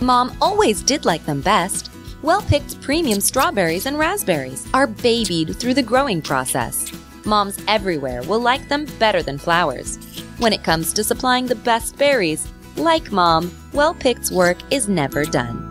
Mom always did like them best. Well•Pict premium strawberries and raspberries are babied through the growing process. Moms everywhere will like them better than flowers. When it comes to supplying the best berries, like Mom, Well•Pict's work is never done.